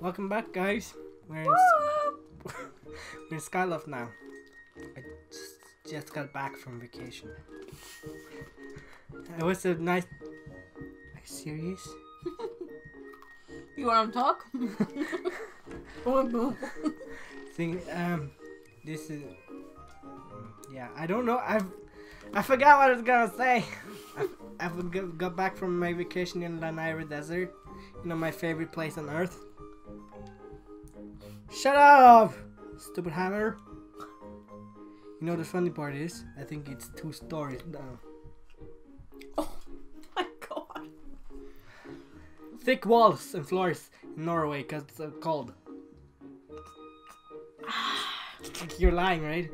Welcome back, guys. We're in, we're in Skyloft now. I just, just got back from vacation. It was a nice. Are you serious? You wanna talk? Oh, Thing. Um, this is. Yeah, I don't know. I've. I forgot what I was gonna say. I, I've got, got back from my vacation in the Lanayru Desert. You know, my favorite place on earth. Shut up! Stupid hammer. You know the funny part is, I think it's two stories down. oh my god. Thick walls and floors in Norway because it's so cold. Ah. You're lying, right?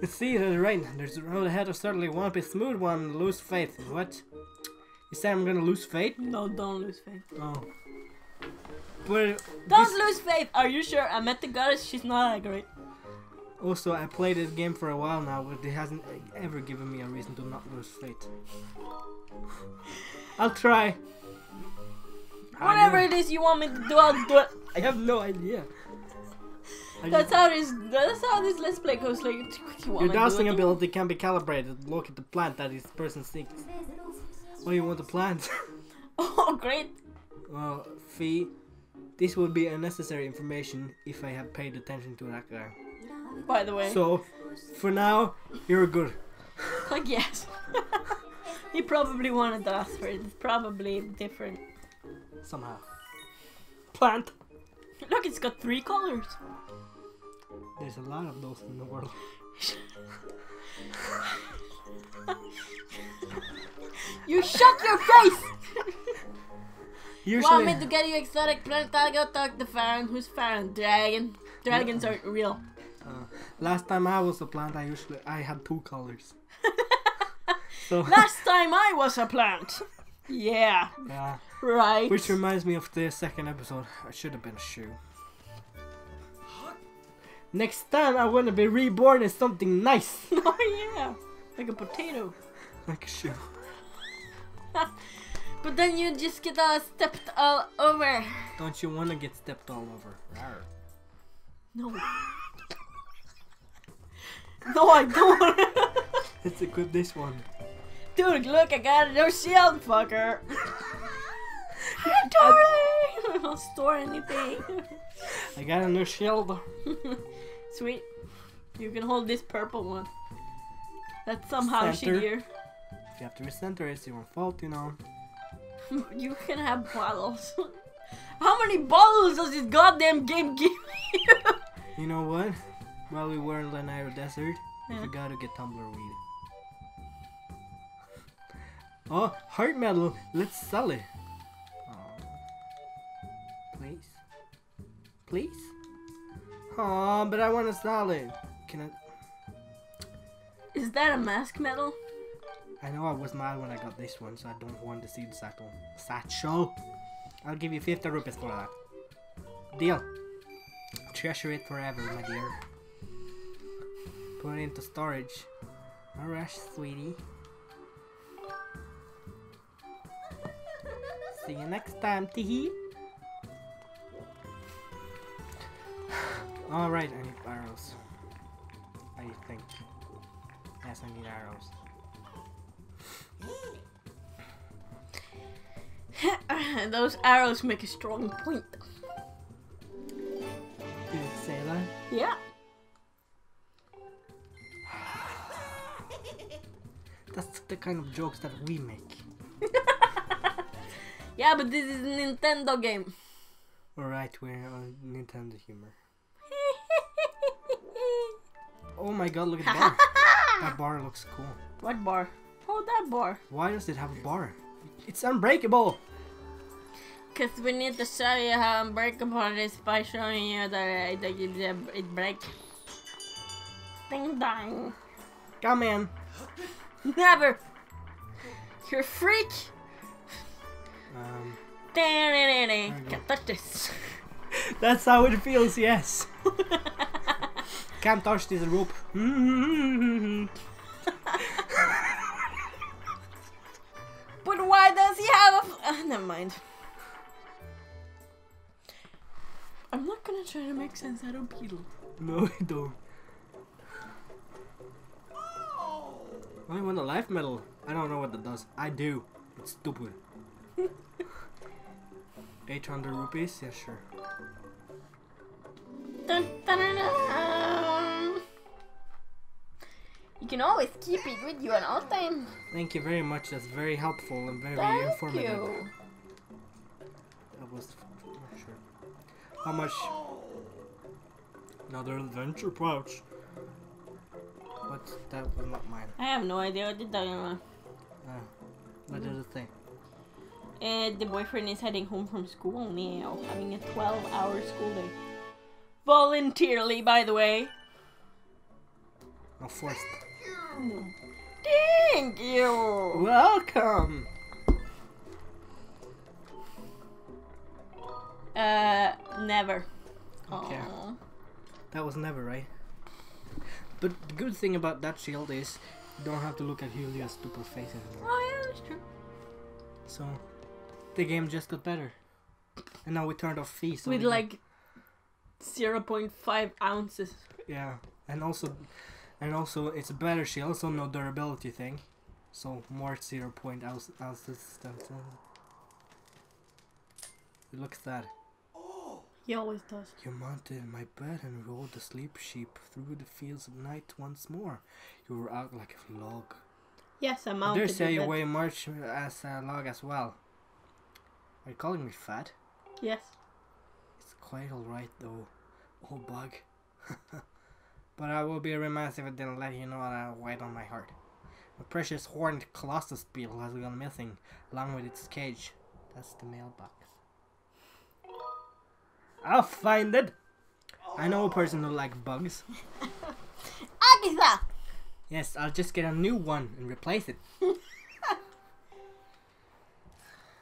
Let's see the rain. There's a road ahead of certainly won't be smooth one. Lose faith. What? You say I'm gonna lose faith? No, don't lose faith. Oh. But Don't lose faith. Are you sure? I met the goddess. She's not that great. also, I played this game for a while now, but it hasn't ever given me a reason to not lose faith. I'll try. Whatever it is you want me to do, I'll do it. I have no idea. That's how this. That's how this let's play goes. Like, you Your do dowsing it? ability can be calibrated. Look at the plant that this person seeks. Oh, you want the plant? Oh, great. well, Fi, this would be unnecessary information if I had paid attention to that guy. By the way, So, for now, you're good. like yes. he probably wanted to ask for. It's probably different. Somehow. Plant! Look, it's got three colors. There's a lot of those in the world. You shut your face! Usually, Want me to get you exotic plant? I'll go talk to Faron. Who's Faron? Dragon. Dragons aren't real. uh, last time I was a plant, I usually I had two colors. so, Last time I was a plant. Yeah, yeah. right. Which reminds me of the second episode. I should have been a shoe. Next time I want to be reborn as something nice. oh yeah, like a potato. like a shoe. But then you just get uh, stepped all over. Don't you want to get stepped all over? Rawr. No. No, I don't. Let's equip this one. Dude, look, I got a new shield, fucker. Inventory! I don't store anything. I got a new shield. Sweet. You can hold this purple one. That's somehow Center. shittier. If you have to recenter, it. it's your fault, you know. You can have bottles. How many bottles does this goddamn game give you? You know what? While we were in Lanayru Desert, we Yeah. forgot to get tumbler weed. Oh, heart medal. Let's sell it. Please? Please? Aw, but I want to sell it. Can I? Is that a mask medal? I know I was mad when I got this one, so I don't want to see the satchel. Satchel? I'll give you 50 rupees for that. Deal. Treasure it forever, my dear. Put it into storage. No rush, sweetie. See you next time, teehee. Alright, I need arrows. I think. Yes, I need arrows. Those arrows make a strong point. Did it say that? Yeah. That's the kind of jokes that we make. Yeah, but this is a Nintendo game. Alright, we're on Nintendo humor. Oh my god, look at that bar. that bar looks cool. what bar? Oh, that bar. Why does it have a bar? It's unbreakable! Cause we need to show you how unbreakable it is by showing you that it, that it, it break. Ding dong. Come in! Never. You're a freak. Um, Can't touch this. that's how it feels, yes! Can't touch this rope. But why does he have a? F- uh, never mind. I'm not gonna try to make sense out of Beedle. No, I don't. I want a life medal. I don't know what that does. I do. It's stupid. 800 rupees? Yeah, sure. Dun, dun, dun. You can always keep it with you at all times. Thank you very much. That's very helpful and very Thank informative. you. That was sure. How much? Another adventure pouch. But that was not mine. I have no idea what you're talking about. Uh, what does it say? Uh, the boyfriend is heading home from school now, having a 12 hour school day. Voluntarily, by the way. Oh, forced. Thank you! Welcome. Uh, never. Okay. Aw. That was never right. But the good thing about that shield is you don't have to look at Julia's stupid face anymore. Oh, yeah, that's true. So the game just got better. And now we turned off fees. so With we can- like 0.5 ounces. Yeah, and also, and also it's a better shield, so no durability thing, so more zero point ounce- ounces. Look at that. Oh! He always does. You mounted my bed and rode the sleep sheep through the fields of night once more. You were out like a log. Yes, I I mounted dare say you weigh much as a log as well. Are you calling me fat? Yes. It's quite alright though, old bug. but I will be remiss if I didn't let you know that weight on my heart. My precious horned colossus beetle has gone missing, along with its cage. That's the mailbox. I'll find it! I know a person who likes bugs. Agatha! Yes, I'll just get a new one and replace it.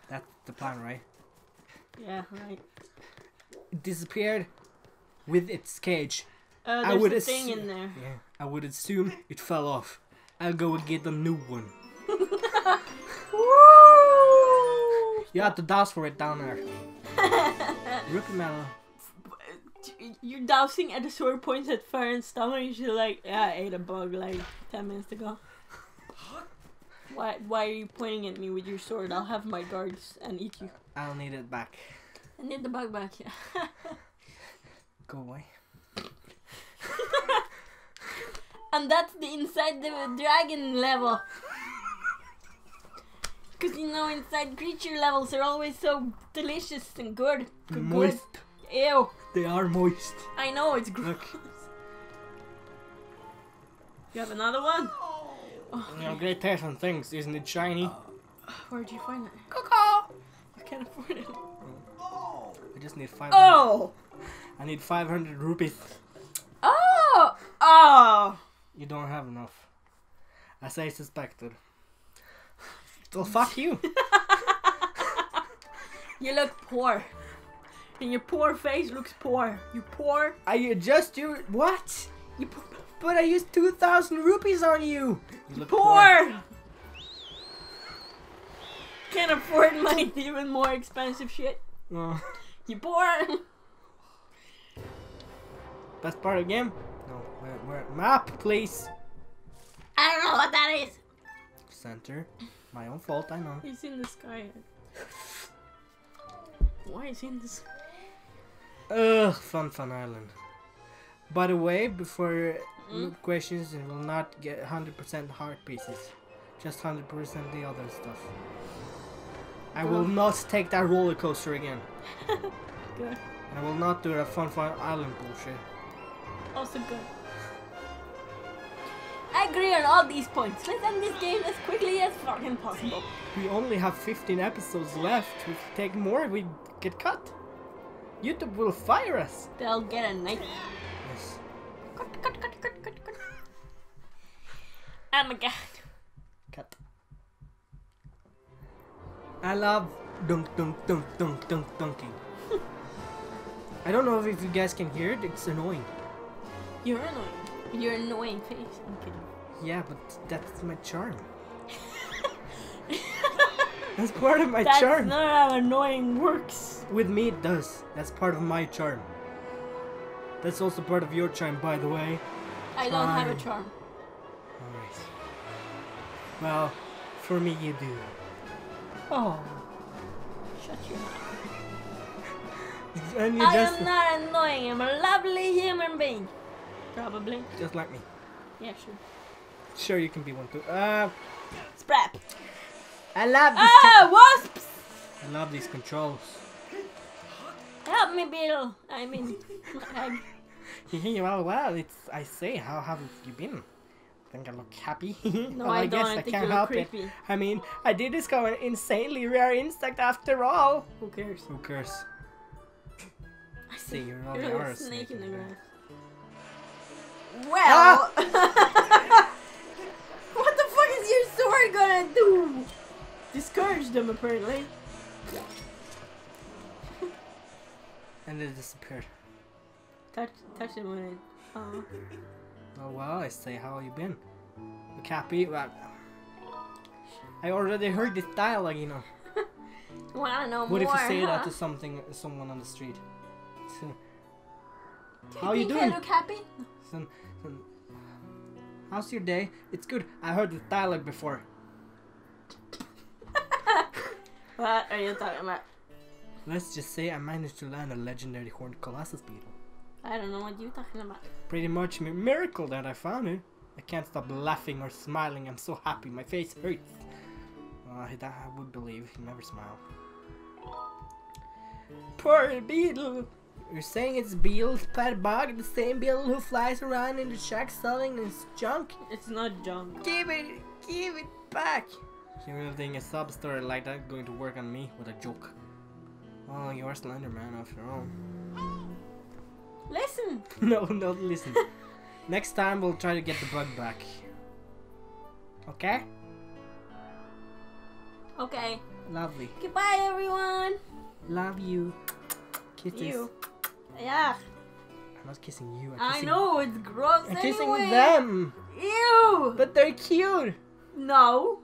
That's the plan, right? Yeah, right. It disappeared with its cage. Uh, I would a thing in there. Yeah, I would assume it fell off. I'll go and get a new one. Woo! You have to dowse for it down there. Rookie. You're dowsing at the sword points at Faron's stomach. and She's like, yeah, I ate a bug like 10 minutes ago. Why, why are you pointing at me with your sword? I'll have my guards and eat you. I'll need it back. I need the bug back, yeah. Go away. And that's the inside the dragon level. Because you know, inside creature levels are always so delicious and good. Good, Moist. good. Ew. They are moist. I know, it's gross. Look. You have another one? You know, oh. great taste on things, isn't it shiny? Uh, where'd you find it? Coco! I can't afford it. I just need 500. Oh! I need 500 rupees. Oh! Oh! You don't have enough. As I suspected. Well, fuck you. You look poor. And your poor face looks poor. You poor. I just you. What? You poor. But I used 2,000 rupees on you. You look Poor! Can't afford my even more expensive shit. Oh, You poor! best part of the game? No. Where, where? Map, please. I don't know what that is. Center. My own fault, I know. He's in the sky. Why is he in the sky? Ugh, Fun Fun Island. By the way, before Mm? questions, you will not get 100% heart pieces. Just 100% the other stuff. I will not take that roller coaster again. Good. I will not do that Fun Fun Island bullshit. Also good. I agree on all these points. Let's end this game as quickly as fucking possible. We only have 15 episodes left. If we take more, we get cut. YouTube will fire us. They'll get a knife. Yes. Cut, cut, cut, cut, cut, cut. Oh my god. Cut. I love dunk dunk dunk dunk dunk dunking. I don't know if you guys can hear it. It's annoying. You're annoying. You're annoying face. I'm kidding. Yeah, but that's my charm. That's part of my That's charm. not how annoying works. With me, it does. That's part of my charm. That's also part of your charm, by the way. I don't have a charm. Alright. Well, for me, you do. Oh. Shut your mouth. And you I am not annoying. I'm a lovely human being. Probably. just like me. Yeah, sure. Sure, you can be one too. Uh, Sprap. I love this. Ah, wasps! I love these controls. Help me, Beedle. I mean, egg. well, well, it's. I say, how have you been? I Think I look happy? No, well, I, don't. guess I I think can't help it. creepy. I mean, I did discover an insanely rare insect after all. Who cares? Who cares? I See, you're all You're the a snake in the grass. Well, Ah! what the fuck is your sword gonna do? Discourage them, apparently. And it disappeared. Touch, touch them with it. Oh. Oh well, I say, how you been? Look happy? Well, I already heard this dialogue, you know. Wanna know What more? What if you say huh? that to something, someone on the street? So, Do How you think doing? I look happy? So, so, how's your day? It's good. I heard this dialogue before. What are you talking about? Let's just say I managed to land a legendary horned colossus beetle. I don't know what you're talking about. Pretty much a miracle that I found it. I can't stop laughing or smiling. I'm so happy. My face hurts. Uh, that I would believe. He never smiled. Poor Beedle. You're saying it's Beedle's pet bug, the same Beedle who flies around in the shack selling his junk? It's not junk. Give it, give it back. You really think a sub story like that going to work on me? with a joke. Oh, you're Slenderman after all. Listen. no, no, listen. Next time we'll try to get the bug back. Okay? Okay. Lovely. Goodbye, everyone. Love you. Kisses. You. Yeah. I'm not kissing you. I'm I know it's gross I'm anyway. kissing them. Ew. But they're cute. No.